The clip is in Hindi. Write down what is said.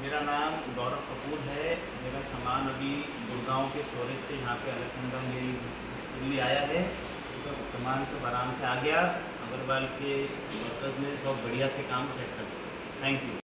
मेरा नाम गौरव कपूर है। मेरा सामान अभी गुड़गांव के स्टोरेज से यहाँ पे अलखनंदा मेरी दिल्ली आया है। सामान सब आराम से आ गया। अग्रवाल के वर्कर्स ने सब बढ़िया से काम सेट कर दिया। Thank you